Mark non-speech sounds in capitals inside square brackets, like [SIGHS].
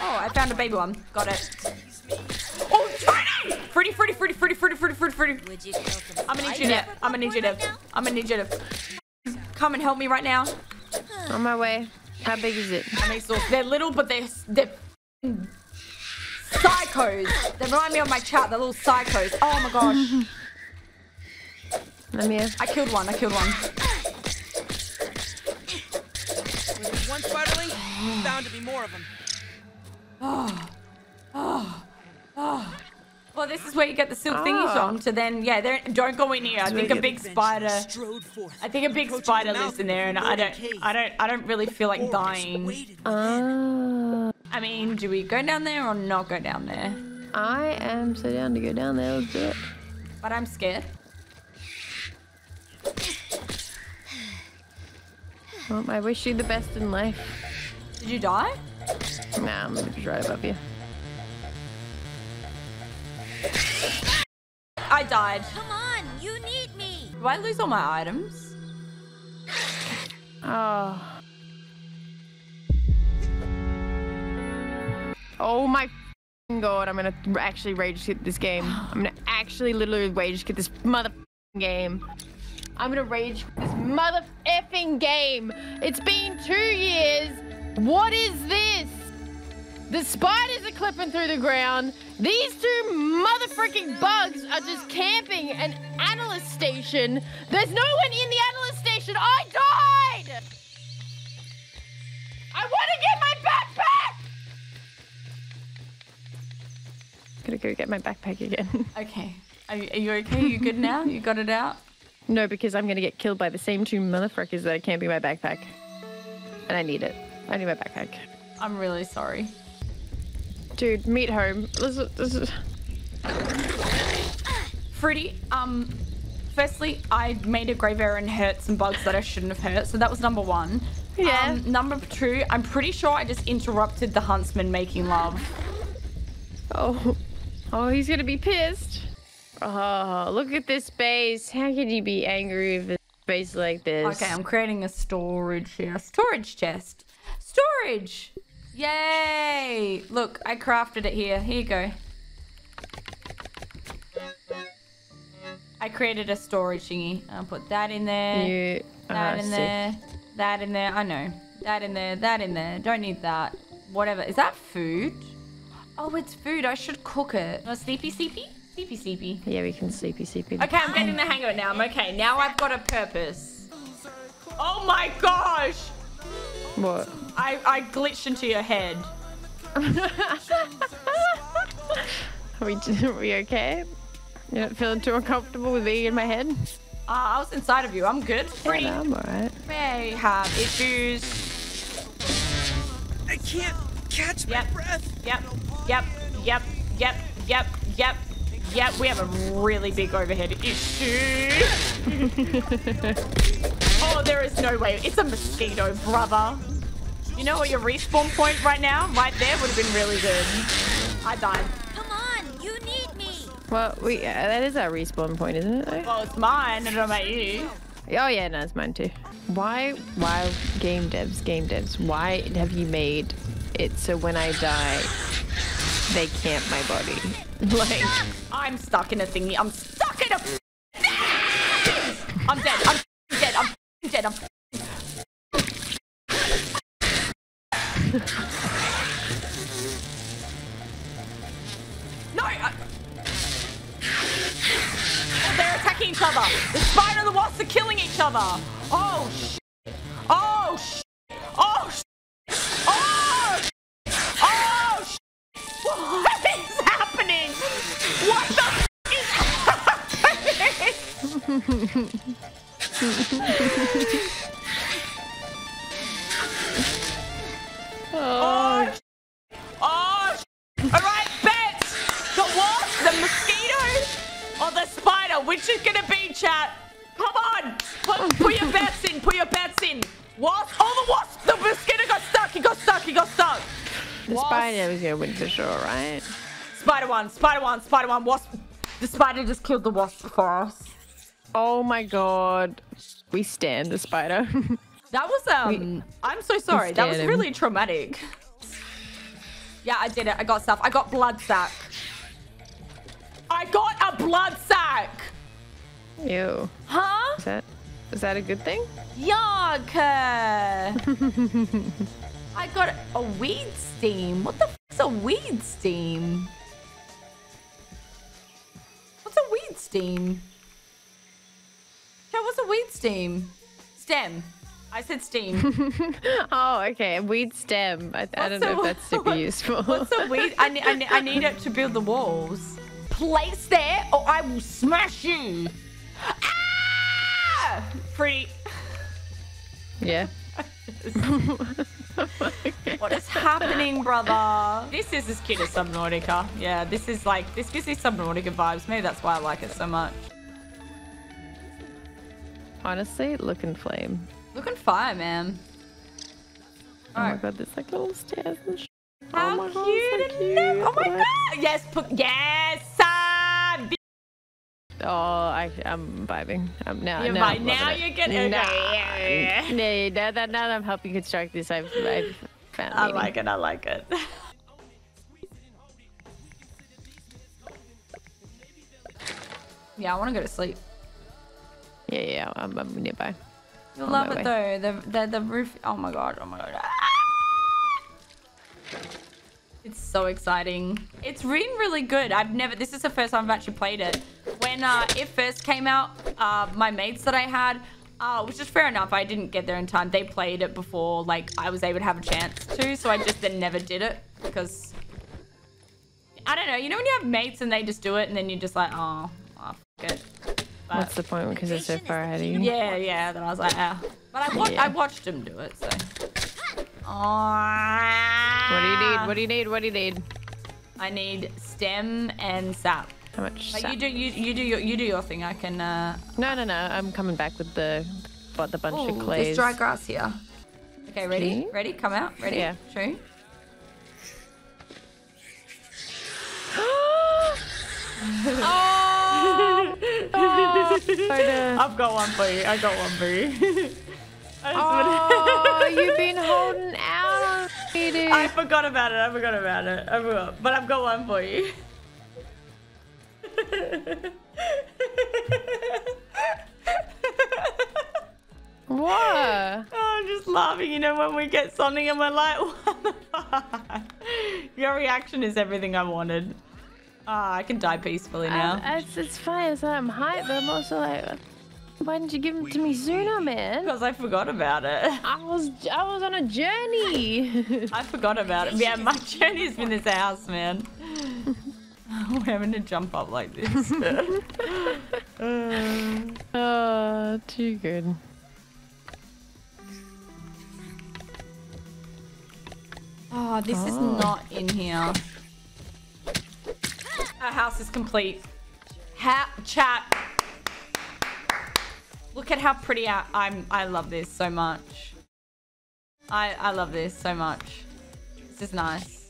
Oh, I found a baby one. Got it. Oh, Tony! Fruity, fruity, fruity, fruity, fruity, fruity, fruity, fruity. Would you kill some I'm gonna need you. I'm gonna need you. I'm gonna need you to. Come and help me right now. On my way. How big is it? I'm exhausted. They're little, but they're they're psychos. They remind me of my chat. They're little psychos. Oh my gosh. [LAUGHS] I'm here. I killed one. I killed one. Where one spiderling, there's bound to be more of them. [SIGHS] Well, this is where you get the silk thingies Ah. on. So then, yeah, they're- don't go in here. I think a big spider. I think a big spider lives in there, and I don't. I don't, I don't really feel like dying. waited Ah. I mean, do we go down there or not go down there? I am so down to go down there. Let's do it. But I'm scared. Well, I wish you the best in life. Did you die? Nah, I'm gonna be right above you. I died. Come on, you need me. Do I lose all my items? [SIGHS] Oh. Oh my god, I'm gonna actually rage quit this game. I'm gonna actually literally rage quit this mother game. I'm gonna rage quit this mother effing game. It's been two years. What is this? The spiders are clipping through the ground. These two motherfucking bugs are just camping an analyst station. There's no one in the analyst station. I died! I want to get my backpack! Gotta go get my backpack again. [LAUGHS] Okay. Are, you- are you okay? You good now? You got it out? [LAUGHS] no, because I'm gonna get killed by the same two motherfuckers that are camping my backpack. And I need it. I need my backpack. I'm really sorry. Dude, meet home. This is, this is... Fruity, um, firstly, I made a grave error and hurt some bugs that I shouldn't have hurt. So that was number one. Yeah. Um, number two, I'm pretty sure I just interrupted the huntsman making love. Oh. Oh, he's gonna be pissed. Oh, look at this space. How can you be angry with a space like this? Okay, I'm creating a storage here. Storage chest. Storage! Yay! Look, I crafted it here. Here you go. I created a storage thingy. I'll put that in there. You that in sick. there. That in there. I know. That in there. That in there. Don't need that. Whatever. Is that food? Oh, it's food. I should cook it. No, sleepy, sleepy? Sleepy, sleepy. Yeah, we can sleepy sleepy. Okay, I'm getting the hang of it now. I'm okay. Now I've got a purpose. Oh my gosh! What? I, I glitched into your head. [LAUGHS] Are we, [LAUGHS] are we okay? You're not feeling too uncomfortable with being in my head? Uh, I was inside of you. I'm good. Pretty. Yeah, I'm alright. May have issues. I can't catch my Yep. breath. Yep. Yep. Yep. Yep. Yep. Yep. Yep. We have a really big overhead issue. [LAUGHS] oh, there is no way. It's a mosquito, brother. You know what your respawn point right now? Right there would have been really good. I died. Come on, you need me. Well, we uh, that is our respawn point, isn't it? though? Well, it's mine. I don't know about you. Oh yeah, no, it's mine too. Why, why, game devs, game devs, why have you made it so when I die, they camp my body? [LAUGHS] Like, I'm stuck in a thingy. I'm stuck in a. I'm No. I... They're attacking each other. The spider and the wasp are killing each other. Oh shit. Oh shit. Oh shit. Oh shit. Oh. What [LAUGHS] is happening? What the? [LAUGHS] [LAUGHS] Which is gonna be, chat? Come on, put, put your bets in. Put your bets in. Wasp. Oh, the wasp. The mosquito got stuck. He got stuck. He got stuck. the Wasp. spider was gonna win for sure, right? Spider one, spider one, spider one, wasp. The spider just killed the wasp for us. Oh my god, we stand the spider. [LAUGHS] That was um. I'm so sorry. That was him. really traumatic. Yeah, I did it. I got stuff. I got blood sack. I got a blood sack. Ew. Huh? Is that is that a good thing? Yuck. I got a weed steam. What the f is a weed steam? What's a weed steam? Yeah, what's a weed steam? Stem. I said steam. [LAUGHS] Oh, okay. Weed stem. I, I don't know if that's super [LAUGHS] useful. What's a weed? I, I, I need it to build the walls. Place there or I will smash you. [LAUGHS] Ah! Pretty. yeah. [LAUGHS] What is happening, brother? This is as cute as Subnautica. Yeah, this is like, this gives me Subnautica vibes. Maybe that's why I like it so much. Honestly, look and flame. Looking fire, man. Oh my Alright. god, there's like little stairs and sh- How oh my cute, god, so isn't cute. Oh my god! Yes, put, yes, bi- Oh, I, I'm vibing. I'm now. You're now vi- I'm now it. you're getting- okay, Nah, yeah, yeah, [LAUGHS] now that now that I'm helping construct this, I've I've found. I meaning. like it, I like it. [LAUGHS] yeah, I want to go to sleep. Yeah, yeah, I'm, I'm nearby. You'll love my it though. The, the the roof. Oh my god. Oh my god. Ah! It's so exciting. It's been really good. I've never. This is the first time I've actually played it. When uh, it first came out, uh, my mates that I had, uh, which is fair enough. I didn't get there in time. They played it before, like I was able to have a chance to. So I just then never did it because I don't know. You know when you have mates and they just do it, and then you're just like, oh, oh fuck it. But- What's the point? Because it's so far ahead of you. yeah, yeah. Then I was like, ah. But I, wa- Yeah. I watched him do it, so. What do you need? What do you need? What do you need? I need stem and sap. How much? Like sap? you do, you you do your you do your thing. I can. uh No, no, no. I'm coming back with the, but the bunch of Ooh, clays. There's dry grass here. Okay, ready? Okay. Ready? Come out. Ready? Yeah. True. [GASPS] oh, [LAUGHS] oh, Florida. I've got one for you. I got one for you. [LAUGHS] Oh, [LAUGHS] you've been holding out on me, dude. I forgot about it. I forgot about it. I forgot. But I've got one for you. What? Oh, I'm just laughing. You know, when we get something and we're like, [LAUGHS] what the fuck? Your reaction is everything I wanted. Ah, I can die peacefully now. I, it's, it's fine. It's not I'm hyped, but I'm also like, why didn't you give them to me sooner, man? Because I forgot about it. [LAUGHS] I was I was on a journey. I forgot about it. Yeah, my journey's been this house, man. [LAUGHS] [LAUGHS] We're having to jump up like this. oh, [LAUGHS] [LAUGHS] too good. oh, this is Oh. not in here. Our house is complete. Ha chat. Look at how pretty I, I'm. I love this so much. I I love this so much. This is nice.